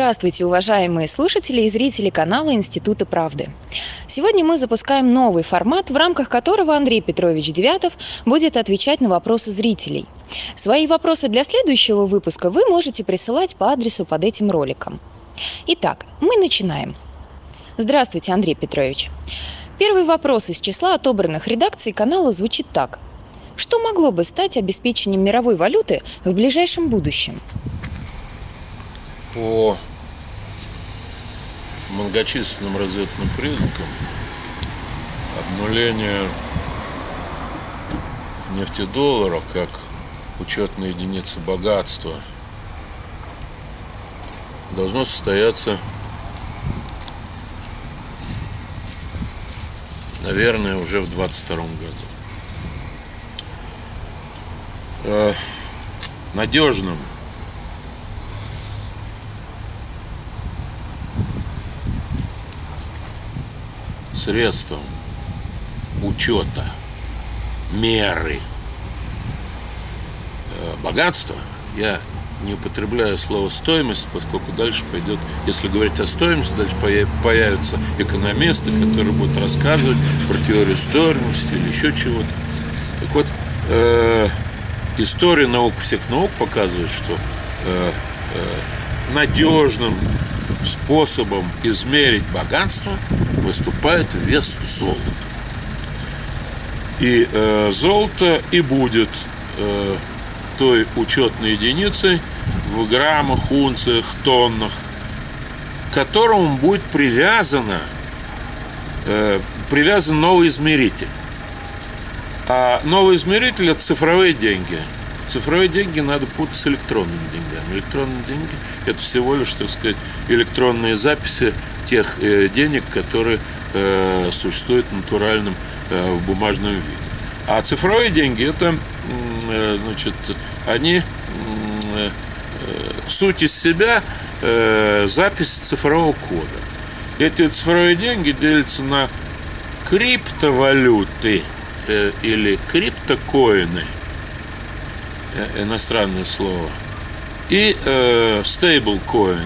Здравствуйте, уважаемые слушатели и зрители канала Института правды. Сегодня мы запускаем новый формат, в рамках которого Андрей Петрович Девятов будет отвечать на вопросы зрителей. Свои вопросы для следующего выпуска вы можете присылать по адресу под этим роликом. Итак, мы начинаем. Здравствуйте, Андрей Петрович. Первый вопрос из числа отобранных редакций канала звучит так. Что могло бы стать обеспечением мировой валюты в ближайшем будущем? по многочисленным разведным признакам обнуление нефтедоллара как учетной единицы богатства должно состояться наверное уже в 22 году. Э, надежным средством учета меры э, богатства, я не употребляю слово стоимость, поскольку дальше пойдет, если говорить о стоимости, дальше появятся экономисты, которые будут рассказывать про теорию стоимости или еще чего-то. Так вот, э, история наук всех наук показывает, что э, э, надежным способом измерить богатство выступает вес золота. И э, золото и будет э, той учетной единицей в граммах, унциях, тоннах, к которому будет привязано, э, привязан новый измеритель. А новый измеритель – это цифровые деньги – Цифровые деньги надо путать с электронными деньгами. Электронные деньги – это всего лишь, так сказать, электронные записи тех э, денег, которые э, существуют натуральным э, в бумажном виде. А цифровые деньги – это, э, значит, они э, э, суть из себя э, запись цифрового кода. Эти цифровые деньги делятся на криптовалюты э, или криптокоины – иностранное слово, и э, стейблкоины.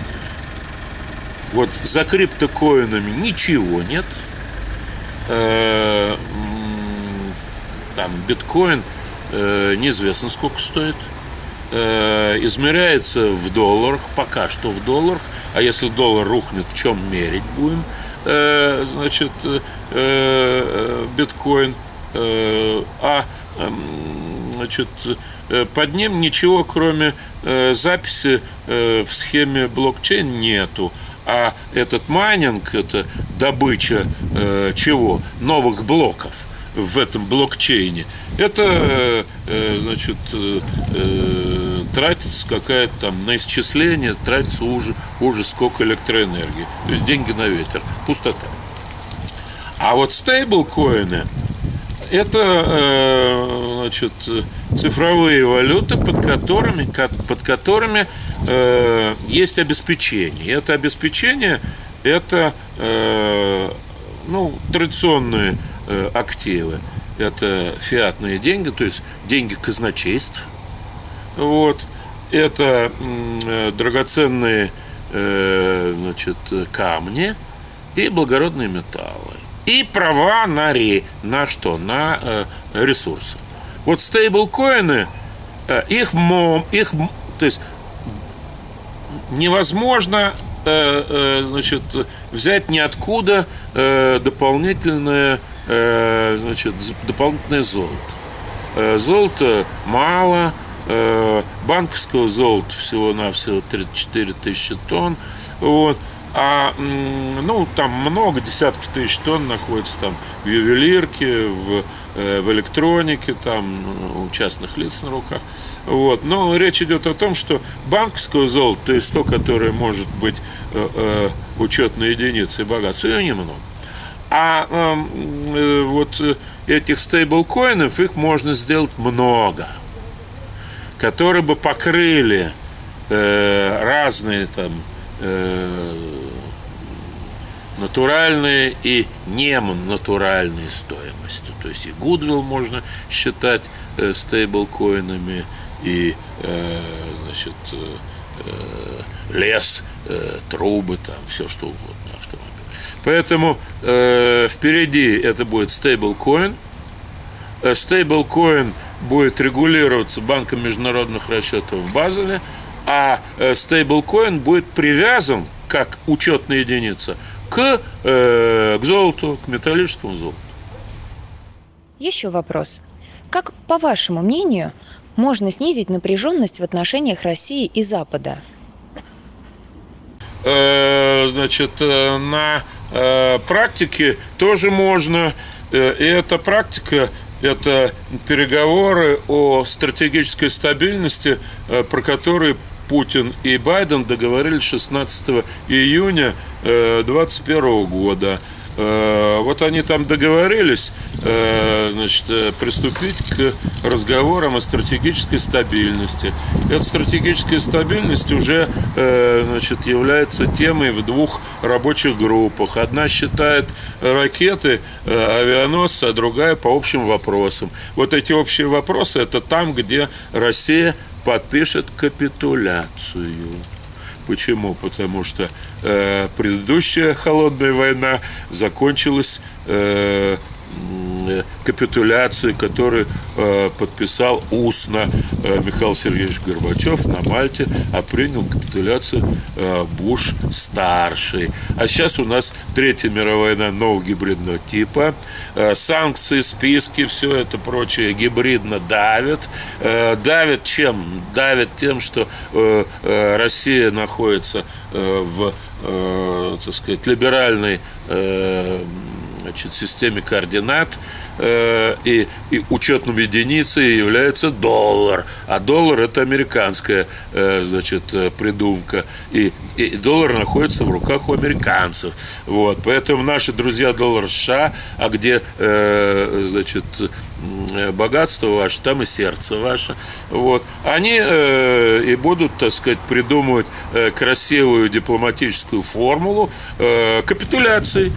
Вот за криптокоинами ничего нет. Э, там биткоин э, неизвестно сколько стоит. Э, измеряется в долларах, пока что в долларах. А если доллар рухнет, в чем мерить будем? Э, значит, э, э биткоин. Э, а э, значит, Э, под ним ничего, кроме э, записи э, в схеме блокчейн нету. А этот майнинг, это добыча чего? Новых блоков в этом блокчейне. Это, значит, тратится какая-то там на исчисление, тратится уже, уже сколько электроэнергии. То есть деньги на ветер, пустота. А вот стейблкоины – это э, значит, цифровые валюты, под которыми, под которыми э, есть обеспечение. Это обеспечение – это э, ну, традиционные активы. Это фиатные деньги, то есть деньги казначейств. Вот. Это драгоценные значит, камни и благородные металлы и права на, ре, на что? На э, ресурсы. Вот стейблкоины, э, их, мом, их, то есть невозможно э, э, значит, взять ниоткуда э, дополнительное, э, значит, дополнительное золото. Э, золота мало, э, банковского золота всего-навсего 34 тысячи тонн. Вот. А, ну, там много, десятков тысяч тонн находится там в ювелирке, в, э, в электронике, там у частных лиц на руках. Вот. Но речь идет о том, что банковское золото, то есть то, которое может быть э, э, учетной единицей богатства, ее немного. А эм, э, вот этих стейблкоинов, их можно сделать много, которые бы покрыли э, разные там э, натуральные и немнатуральные стоимости. То есть и Goodwill можно считать э, стейблкоинами, и э, значит, э, лес э, трубы, там, все что угодно автомобиль. Поэтому э, впереди это будет стейблкоин. Стейблкоин будет регулироваться Банком международных расчетов в Базеле, а стейблкоин будет привязан как учетная единица к, э, к золоту, к металлическому золоту. Еще вопрос. Как, по вашему мнению, можно снизить напряженность в отношениях России и Запада? Э, значит, э, на э, практике тоже можно. И эта практика это переговоры о стратегической стабильности, про которые Путин и Байден договорились 16 июня 2021 года. Э, вот они там договорились э, значит, э, приступить к разговорам о стратегической стабильности. Эта стратегическая стабильность уже значит, является темой в двух рабочих группах. Одна считает ракеты, авианосцы, а другая по общим вопросам. Вот эти общие вопросы – это там, где Россия подпишет капитуляцию. Почему? Потому что э, предыдущая холодная война закончилась э, капитуляции, которую э, подписал устно э, Михаил Сергеевич Горбачев на Мальте, а принял капитуляцию Буш-старший. А сейчас у нас Третья мировая война нового гибридного типа. Санкции, списки, все это прочее гибридно давит. Давит чем? Давит тем, что Россия находится в, так сказать, либеральной значит, системе координат э, и, и учетной единицей является доллар. А доллар это американская э, значит, э, придумка. И, и доллар находится в руках у американцев. Вот. Поэтому наши друзья доллар США, а где э, значит, богатство ваше, там и сердце ваше. Вот. Они э, и будут, так сказать, придумывать э, красивую дипломатическую формулу э, капитуляции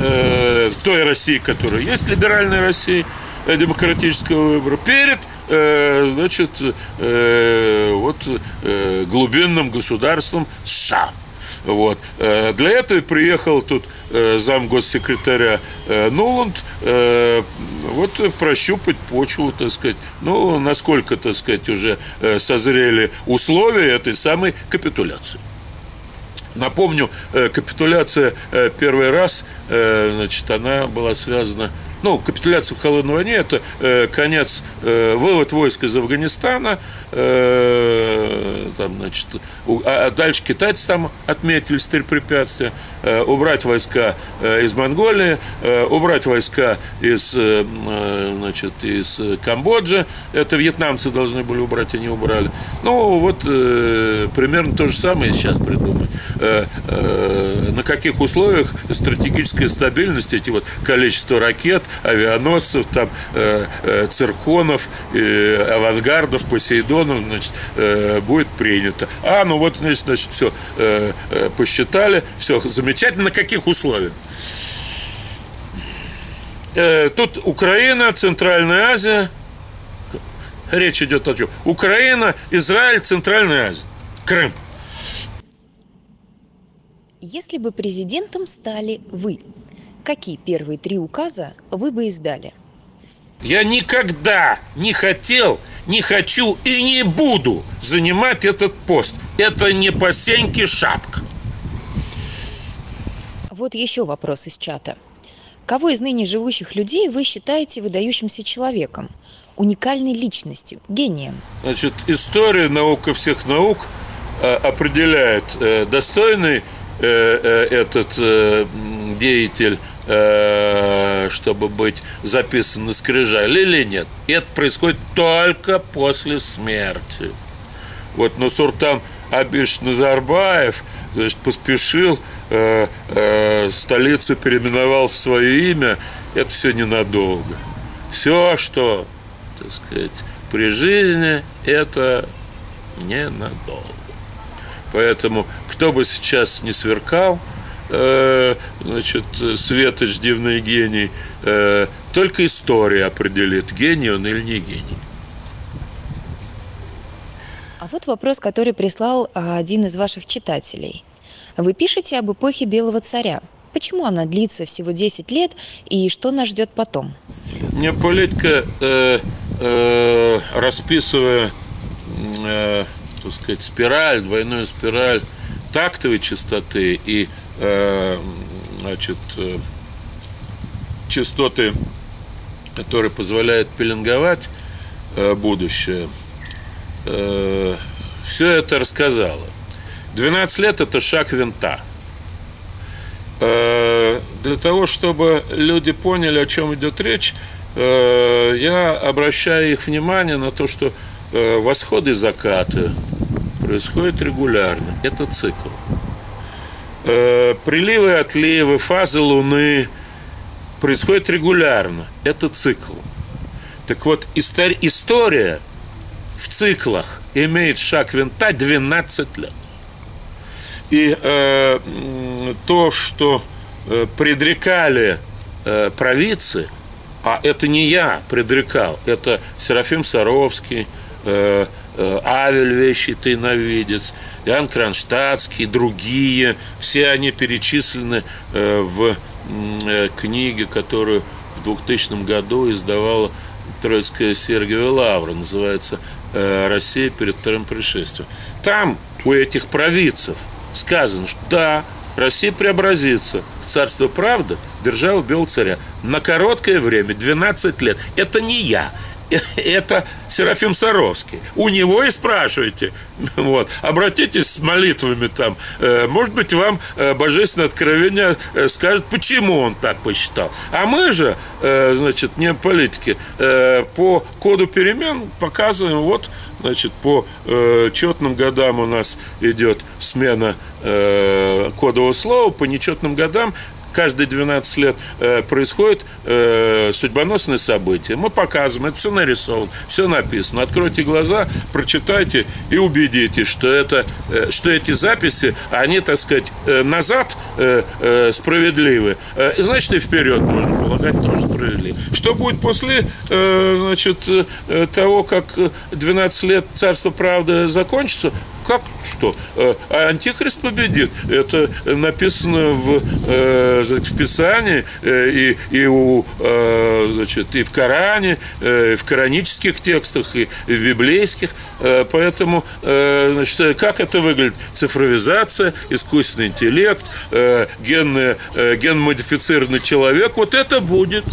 э, той России, которая есть, либеральной России, э, демократического выбора, перед э, значит, э, вот, э, глубинным государством США. Вот. Э, для этого приехал тут э, зам госсекретаря Нуланд вот прощупать почву, так сказать, ну, насколько, так сказать, уже созрели условия этой самой капитуляции. Напомню, капитуляция первый раз, значит, она была связана ну, капитуляция в холодной войне – это э, конец, э, вывод войск из Афганистана, э, там, значит, а, а дальше китайцы там отметились три препятствия, э, убрать войска э, из Монголии, э, убрать войска из, э, э значит, из Камбоджи, это вьетнамцы должны были убрать, они убрали. Ну, вот э, примерно то же самое сейчас придумать. Э, э, на каких условиях стратегическая стабильность, эти вот количество ракет, авианосцев, там, э, э, цирконов, э, авангардов, посейдонов, значит, э, будет принято. А, ну вот, значит, значит все э, э, посчитали, все замечательно. На каких условиях? Э, тут Украина, Центральная Азия. Речь идет о чем? Украина, Израиль, Центральная Азия. Крым. Если бы президентом стали вы, какие первые три указа вы бы издали? Я никогда не хотел, не хочу и не буду занимать этот пост. Это не по сеньке шапка. Вот еще вопрос из чата. Кого из ныне живущих людей вы считаете выдающимся человеком, уникальной личностью, гением? Значит, история наука всех наук э, определяет э, достойный э, этот деятель чтобы быть записан на скрижали или нет. И это происходит только после смерти. Вот Нусуртан Абиш Назарбаев значит, поспешил, э, э, столицу переименовал в свое имя. Это все ненадолго. Все, что, так сказать, при жизни, это ненадолго. Поэтому кто бы сейчас не сверкал – Э, значит, Светоч дивный гений. Э, только история определит, гений он или не гений. А вот вопрос, который прислал а, один из ваших читателей. Вы пишете об эпохе Белого царя. Почему она длится всего 10 лет и что нас ждет потом? Мне политика, э, э, расписывая, э, так сказать, спираль, двойную спираль тактовой частоты и значит, э, частоты, которые позволяют пеленговать э, будущее, э, все это рассказала. 12 лет – это шаг винта. Для того, чтобы люди поняли, о чем идет речь, я обращаю их внимание на то, что восходы и закаты происходят регулярно. Это цикл. Приливы и отливы, фазы Луны происходят регулярно. Это цикл. Так вот, история в циклах имеет шаг винта 12 лет. И э, то, что э, предрекали э, провидцы, а это не я предрекал, это Серафим Саровский, э, э, Авель Вещий Тайновидец, Иоанн Кронштадтский, другие, все они перечислены э, в э, книге, которую в 2000 году издавала Троицкая Сергиева Лавра, называется э, «Россия перед вторым пришествием». Там у этих провидцев – сказано, что да, Россия преобразится в царство правды, держава белого царя. На короткое время, 12 лет. Это не я, это Серафим Саровский. У него и спрашивайте. Вот. Обратитесь с молитвами там. Э, может быть, вам э, Божественное откровение э, скажет, почему он так посчитал. А мы же, значит, не политики, по коду перемен показываем, вот, значит, по четным годам у нас идет смена кодового слова, по нечетным годам каждые 12 лет э, происходит э, судьбоносное событие. Мы показываем, это все нарисовано, все написано. Откройте глаза, прочитайте и убедитесь, что, это, э, что эти записи, они, так сказать, э, назад э, э, справедливы. Э, значит, и вперед можно полагать тоже справедливо. Что будет после э, значит, э, того, как 12 лет царства правды закончится, как что? Э, антихрист победит. Это написано в, э, в Писании э, и, и, у, значит, и в Коране, и в коранических текстах, и в библейских. Поэтому, значит, как это выглядит? Цифровизация, искусственный интеллект, генный, ген-модифицированный человек. Вот это будет.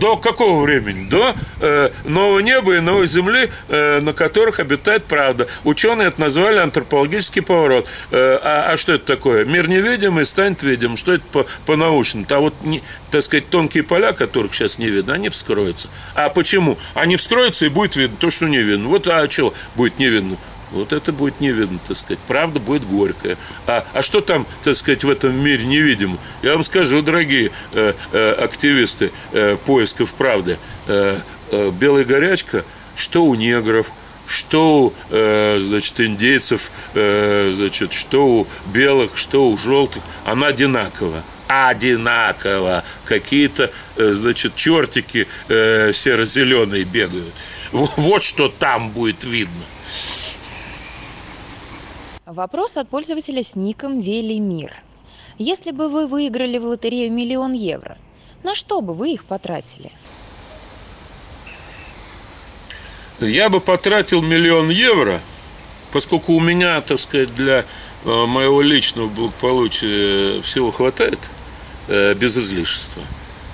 До какого времени? До э, нового неба и новой земли, э, на которых обитает правда. Ученые это назвали антропологический поворот. Э, а, а что это такое? Мир невидимый станет видимым. Что это по, по-научному? А вот, не, так сказать, тонкие поля, которых сейчас не видно, они вскроются. А почему? Они вскроются и будет видно то, что не видно. Вот а что будет не видно? Вот это будет не видно, так сказать. Правда будет горькая. А, а что там, так сказать, в этом мире невидимо? Я вам скажу, дорогие э, э, активисты э, поисков правды, э, э, белая горячка, что у негров, что у э, значит, индейцев, э, значит, что у белых, что у желтых, она одинакова одинаково. Какие-то, э, значит, чертики э, серо-зеленые бегают. Вот что там будет видно. Вопрос от пользователя с ником Велимир. Если бы вы выиграли в лотерею миллион евро, на что бы вы их потратили? Я бы потратил миллион евро, поскольку у меня, так сказать, для э, моего личного благополучия всего хватает, э, без излишества.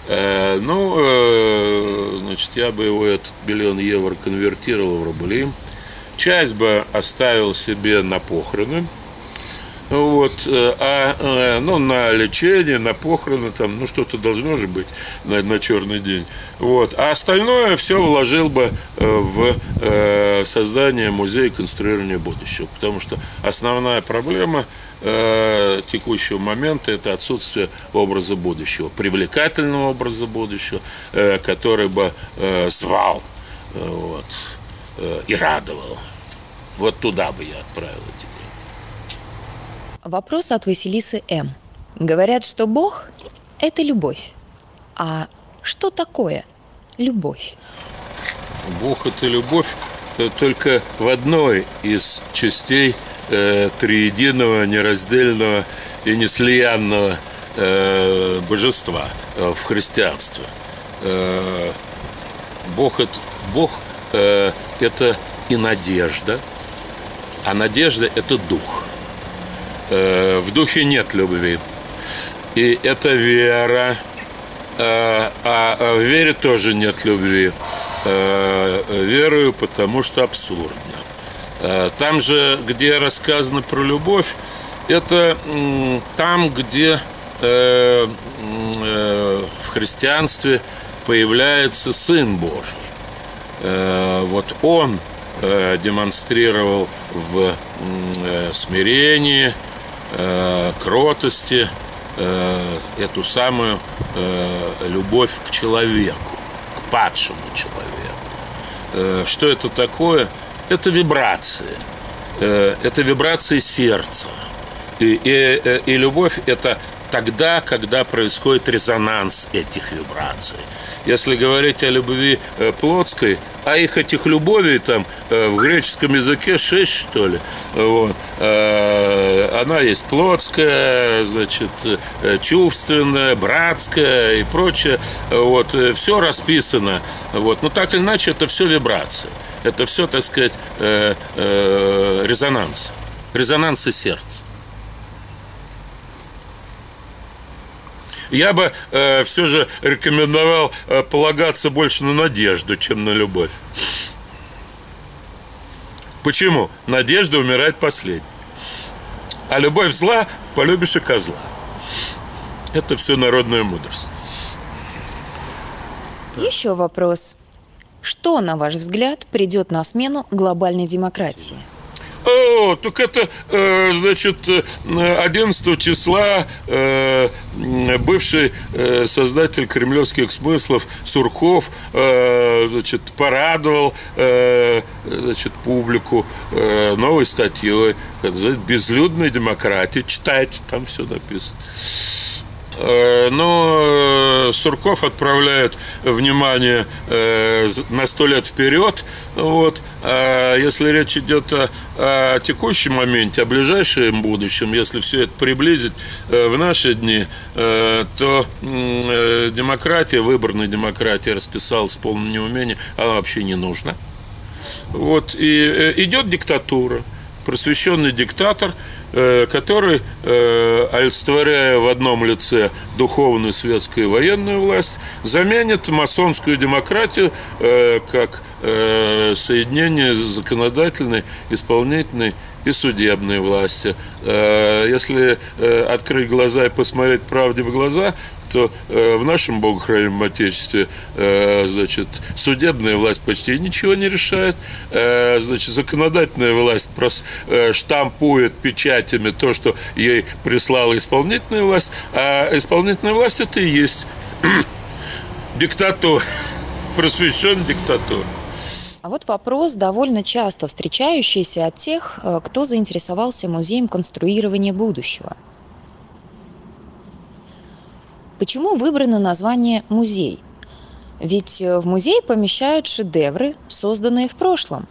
Э, ну, значит, я бы его, этот миллион евро, конвертировал в рубли – Часть бы оставил себе на похороны. Вот, э, а э, ну, на лечение, на похороны, там, ну, что-то должно же быть на, на черный день. Вот. А остальное все вложил бы э, в создание музея конструирования будущего. Потому что основная проблема текущего момента это отсутствие образа будущего, привлекательного образа будущего, который бы звал. Вот э, и радовал. Вот туда бы я отправил эти деньги. Вопрос от Василисы М. Говорят, что Бог – это любовь. А что такое любовь? Бог – это любовь. только в одной из частей э, триединого, нераздельного и неслиянного э, божества э, в христианстве. Э, Бог, это, Бог э, это и надежда, а надежда это дух. Э, в духе нет любви. И это вера, э, а в вере тоже нет любви. Э, верую, потому что абсурдно. Там же, где рассказано про любовь, это там, где в христианстве появляется Сын Божий. Вот Он демонстрировал в смирении, кротости эту самую любовь к человеку, к падшему человеку. Что это такое? это вибрации. Э, это вибрации сердца. И, и, э, и любовь – это тогда, когда происходит резонанс этих вибраций. Если говорить о любви э, плотской, а их этих любовей там в греческом языке шесть, что ли. Вот. Она есть плотская, значит, чувственная, братская и прочее. Вот. Все расписано. Вот. Но так или иначе, это все вибрации это все, так сказать, э, э, резонанс. Резонансы сердца. Я бы э, все же рекомендовал э, полагаться больше на надежду, чем на любовь. Почему? Надежда умирает последней. А любовь зла, полюбишь и козла. Это все народная мудрость. Еще вопрос. Что, на ваш взгляд, придет на смену глобальной демократии? О, так это, э, значит, 11 числа э, бывший э, создатель кремлевских смыслов Сурков, значит, порадовал, значит, публику новой статьей, называется «Безлюдная демократия». Читайте, там все написано. Э, но э, Сурков отправляет внимание э, на сто лет вперед. Вот. А если речь идет о, о текущем моменте, о ближайшем будущем, если все это приблизить в наши дни, то демократия, выборная демократия расписалась в полном неумении, она вообще не нужна. Вот. И идет диктатура, просвещенный диктатор – который, э, олицетворяя в одном лице духовную, светскую и военную власть, заменит масонскую демократию э, как соединение законодательной, исполнительной и судебной власти. Если открыть глаза и посмотреть правде в глаза, то э, в нашем богохранимом Отечестве э, значит, судебная власть почти ничего не решает. Э, значит, законодательная власть прос, э, штампует печатями то, что ей прислала исполнительная власть, а исполнительная власть это и есть диктатура, просвещенная диктатура. А вот вопрос, довольно часто встречающийся от тех, э, кто заинтересовался музеем конструирования будущего – Почему выбрано название «музей»? Ведь э, в музей помещают шедевры, созданные в прошлом.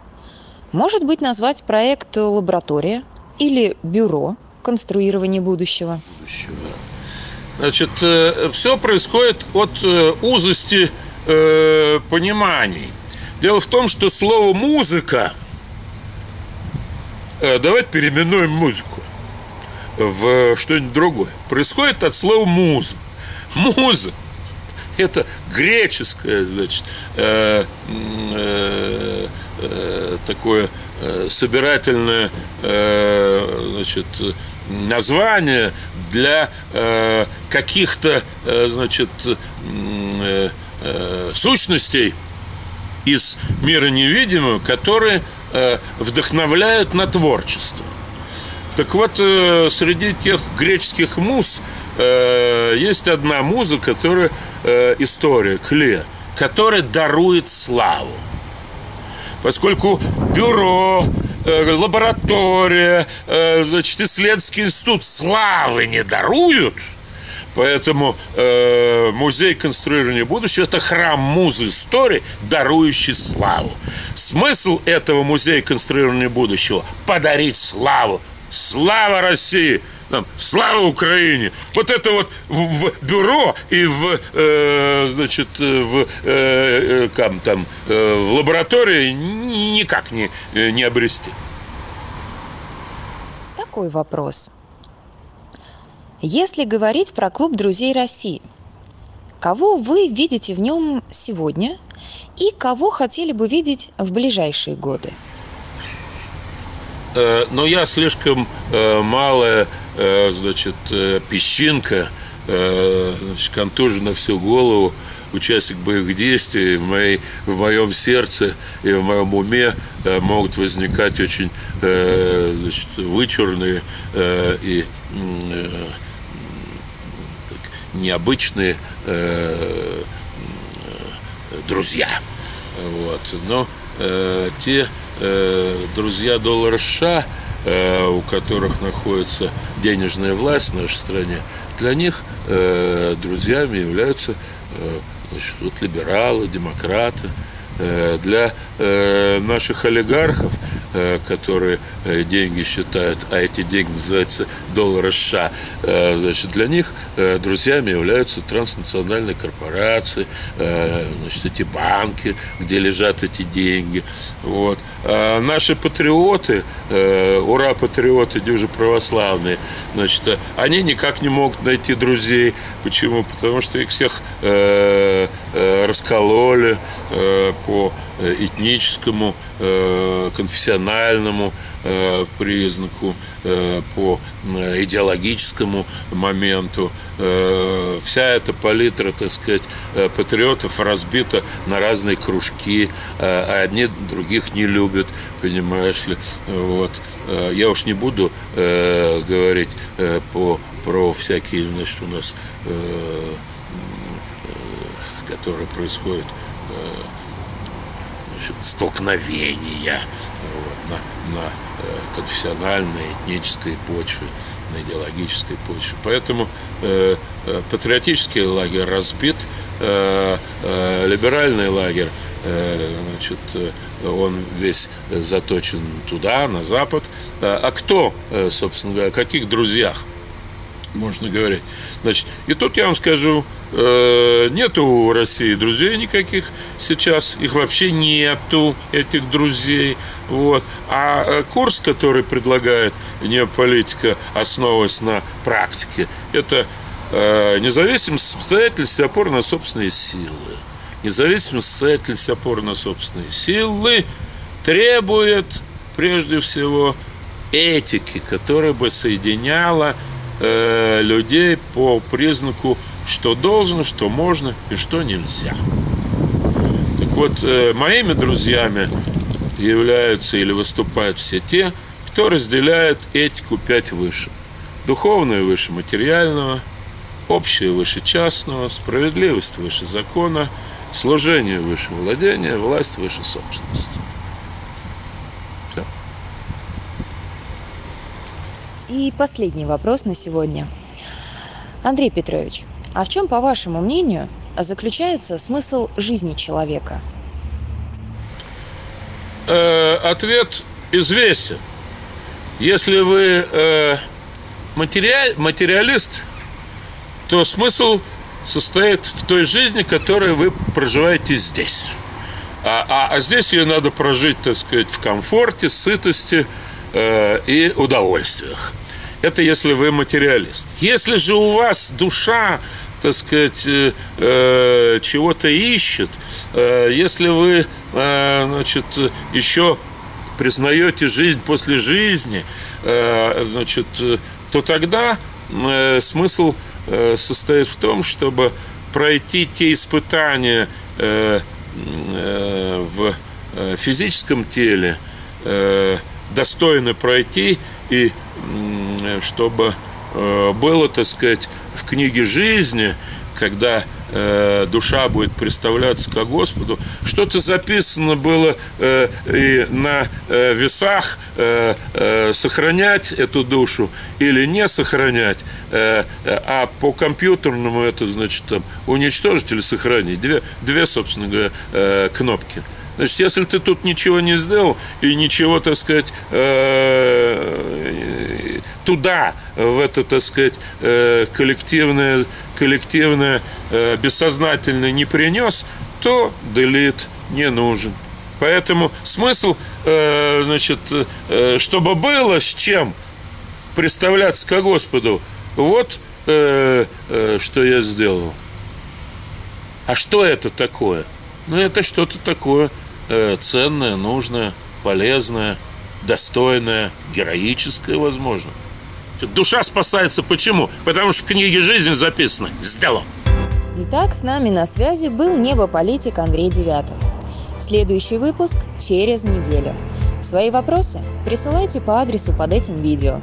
Может быть, назвать проект «Лаборатория» или «Бюро конструирования будущего»? Значит, э, все происходит от э, узости пониманий. Дело в том, что слово «музыка» Давайте переименуем музыку в что-нибудь другое. Происходит от слова «музыка». Муза. Это греческое, значит, э, э, э, такое э, собирательное, э, значит, название для э, каких-то, э, значит, э, э, сущностей из мира невидимого, которые э, вдохновляют на творчество. Так вот, э, среди тех греческих муз – э, есть одна муза, которая э, история, кле, которая дарует славу. Поскольку бюро, э, лаборатория, э, значит, исследовательский институт славы не даруют, Поэтому э, музей конструирования будущего – это храм музы истории, дарующий славу. Смысл этого музея конструирования будущего – подарить славу. Слава России! Там, слава Украине! Вот это вот в, в бюро и в, э, значит, в, э, э там, там, э, в лаборатории никак не, э, не обрести. Такой вопрос. Если говорить про клуб друзей России, кого вы видите в нем сегодня и кого хотели бы видеть в ближайшие годы? Э, но я слишком э, малая, э, значит, песчинка, значит, контужена всю голову, участник боевых действий, в, моей, в моем сердце и в моем уме могут возникать очень значит, вычурные и необычные э, друзья. Вот. Но э, те э, друзья доллара США, э, у которых находится денежная власть в нашей стране, для них э, друзьями являются э, значит, вот либералы, демократы. Э, для э, наших олигархов Э, которые деньги считают, а эти деньги называются доллары США, значит, для них друзьями являются транснациональные корпорации, значит, эти банки, где лежат эти деньги. Вот. А наши патриоты, ура, патриоты, дюжи православные, значит, они никак не могут найти друзей. Почему? Потому что их всех раскололи по этническому, конфессиональному э, признаку, э, по э, идеологическому моменту. Э, вся эта палитра, так сказать, э, патриотов разбита на разные кружки, э, а одни других не любят, понимаешь ли. Вот. Э, я уж не буду э, говорить э, по, про всякие, значит, у нас, э, э, которые происходят значит, столкновения вот, на, на э, конфессиональной, этнической почве, на идеологической почве. Поэтому э, э, патриотический лагерь разбит, э, э, либеральный лагерь, э, значит, э, он весь заточен туда, на запад. А кто, собственно говоря, о каких друзьях можно говорить? Значит, и тут я вам скажу, Э, нету у России друзей никаких сейчас, их вообще нету, этих друзей. Вот. А э, курс, который предлагает неополитика, основываясь на практике, это э, независимость, самостоятельность и опора на собственные силы. Независимость, самостоятельность и опора на собственные силы требует прежде всего этики, которая бы соединяла э, людей по признаку что должно, что можно и что нельзя. Так вот, э, моими друзьями являются или выступают все те, кто разделяет этику пять выше. Духовное выше материального, общее выше частного, справедливость выше закона, служение выше владения, власть выше собственности. Все. И последний вопрос на сегодня. Андрей Петрович, а в чем, по вашему мнению, заключается смысл жизни человека? Э, ответ известен. Если вы э, материал, материалист, то смысл состоит в той жизни, которую вы проживаете здесь. А, а, а здесь ее надо прожить, так сказать, в комфорте, сытости э, и удовольствиях. Это если вы материалист. Если же у вас душа так сказать, э, э, чего-то ищет, э, если вы, значит, еще признаете жизнь после жизни, значит, то тогда смысл состоит в том, чтобы пройти те испытания в физическом теле, достойно пройти и чтобы было, так сказать, в книге жизни когда э, душа будет представляться ко Господу, что-то записано было э, и на э, весах э, э, сохранять эту душу или не сохранять, э, а по компьютерному это значит там уничтожить или сохранить. Две, две собственно говоря, э, кнопки. Значит, если ты тут ничего не сделал и ничего, так сказать, э, туда, в это, так сказать, э, коллективное, коллективное э, бессознательное не принес, то делит не нужен. Поэтому смысл, значит, чтобы было с чем представляться ко Господу, вот что я сделал. А что это такое? Ну, это что-то такое э, ценное, нужное, полезное, достойное, героическое, возможно. Душа спасается почему? Потому что в книге жизни записано «Сделал». Итак, с нами на связи был небополитик Андрей Девятов. Следующий выпуск через неделю. Свои вопросы присылайте по адресу под этим видео.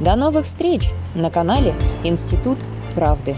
До новых встреч на канале Институт правды.